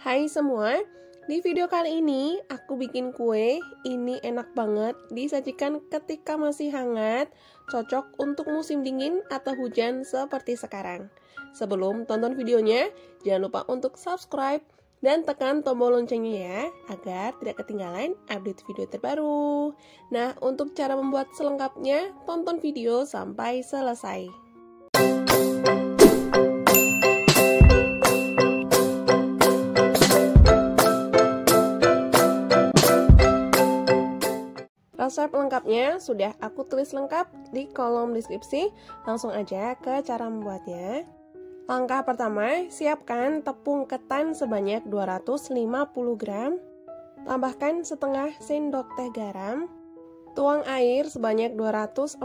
Hai semua, di video kali ini aku bikin kue. Ini enak banget, disajikan ketika masih hangat, cocok untuk musim dingin atau hujan seperti sekarang. Sebelum tonton videonya, jangan lupa untuk subscribe dan tekan tombol loncengnya ya, agar tidak ketinggalan update video terbaru. Nah, untuk cara membuat selengkapnya, tonton video sampai selesai. Resep lengkapnya sudah aku tulis lengkap di kolom deskripsi. Langsung aja ke cara membuatnya. Langkah pertama, siapkan tepung ketan sebanyak 250 gram. Tambahkan setengah sendok teh garam. Tuang air sebanyak 240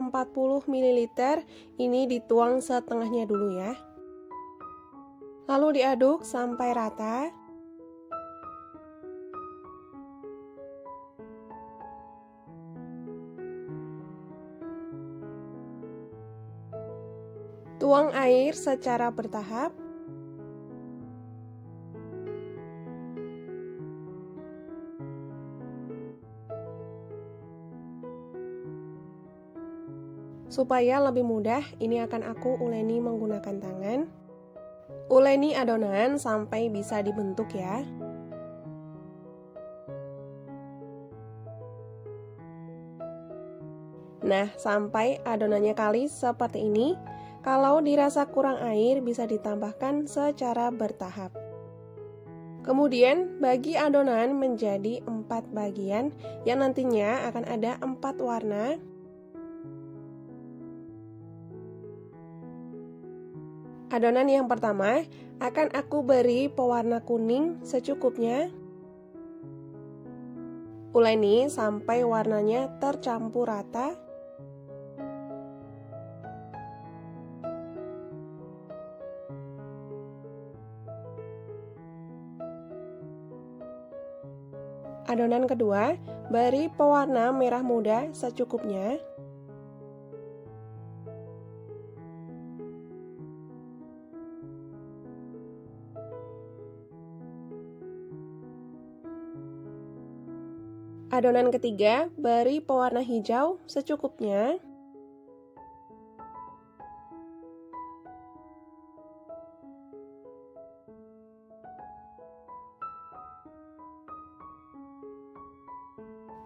ml. Ini dituang setengahnya dulu ya. Lalu diaduk sampai rata. Tuang air secara bertahap. Supaya lebih mudah, ini akan aku uleni menggunakan tangan. Uleni adonan sampai bisa dibentuk ya. Nah, sampai adonannya kali seperti ini, kalau dirasa kurang air, bisa ditambahkan secara bertahap. Kemudian, bagi adonan menjadi empat bagian yang nantinya akan ada empat warna. Adonan yang pertama akan aku beri pewarna kuning secukupnya. Uleni sampai warnanya tercampur rata. Adonan kedua, beri pewarna merah muda secukupnya. Adonan ketiga, beri pewarna hijau secukupnya.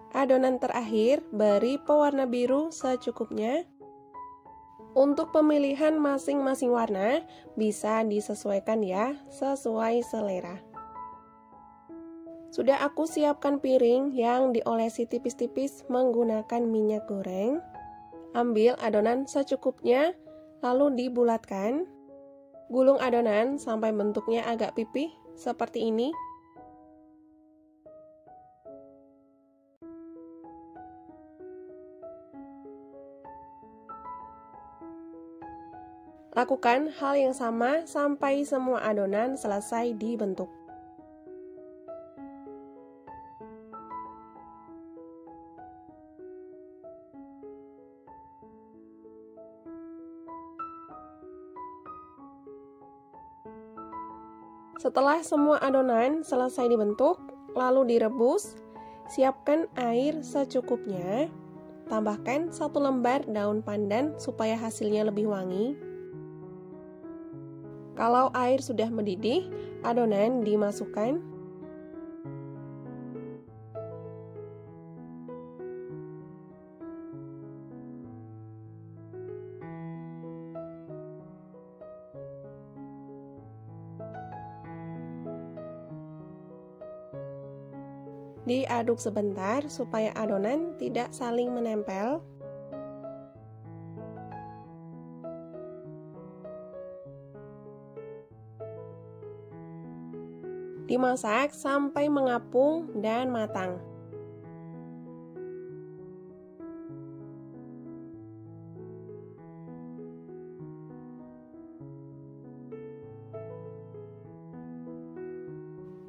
Adonan terakhir, beri pewarna biru secukupnya. Untuk pemilihan masing-masing warna, bisa disesuaikan ya, sesuai selera. Sudah aku siapkan piring yang diolesi tipis-tipis menggunakan minyak goreng. Ambil adonan secukupnya, lalu dibulatkan. Gulung adonan sampai bentuknya agak pipih, seperti ini. Lakukan hal yang sama sampai semua adonan selesai dibentuk. Setelah semua adonan selesai dibentuk, lalu direbus, siapkan air secukupnya. Tambahkan satu lembar daun pandan supaya hasilnya lebih wangi. Kalau air sudah mendidih, adonan dimasukkan. Diaduk sebentar supaya adonan tidak saling menempel. Dimasak sampai mengapung dan matang.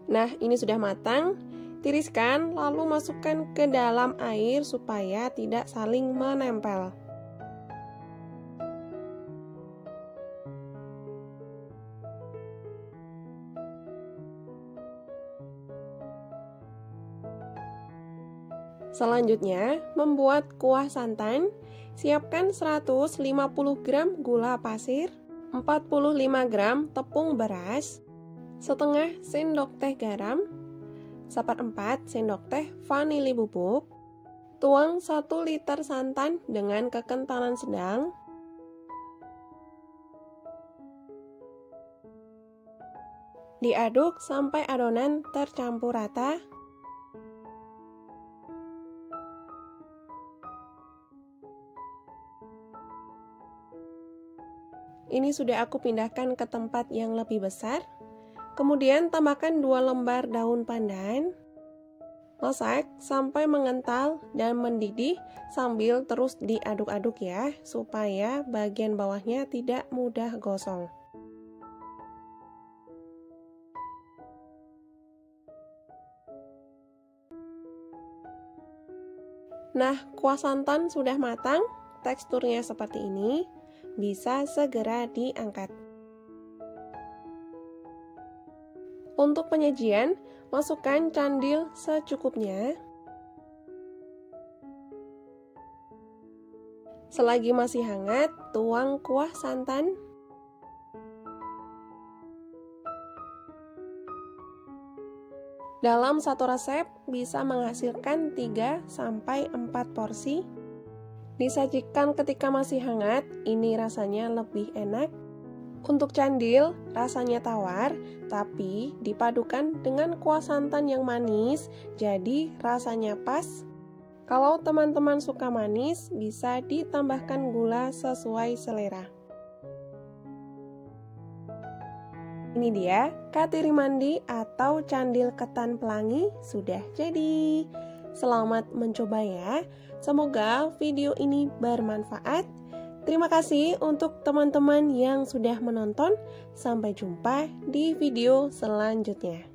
Nah, ini sudah matang. Tiriskan, lalu masukkan ke dalam air supaya tidak saling menempel. Selanjutnya, membuat kuah santan. Siapkan 150 gram gula pasir, 45 gram tepung beras, setengah sendok teh garam, seperempat sendok teh vanili bubuk, tuang 1 liter santan dengan kekentalan sedang, Diaduk sampai adonan tercampur rata. Ini sudah aku pindahkan ke tempat yang lebih besar. Kemudian tambahkan dua lembar daun pandan. Masak sampai mengental dan mendidih sambil terus diaduk-aduk ya, supaya bagian bawahnya tidak mudah gosong. Nah, kuah santan sudah matang, teksturnya seperti ini, bisa segera diangkat. Untuk penyajian, masukkan candil secukupnya. Selagi masih hangat, tuang kuah santan Dalam satu resep bisa menghasilkan 3 sampai 4 porsi. Disajikan ketika masih hangat, ini rasanya lebih enak. Untuk candil, rasanya tawar, tapi dipadukan dengan kuah santan yang manis, jadi rasanya pas. Kalau teman-teman suka manis, bisa ditambahkan gula sesuai selera. Ini dia, katiri mandi atau candil ketan pelangi sudah jadi. Selamat mencoba ya. Semoga video ini bermanfaat. Terima kasih untuk teman-teman yang sudah menonton. Sampai jumpa di video selanjutnya.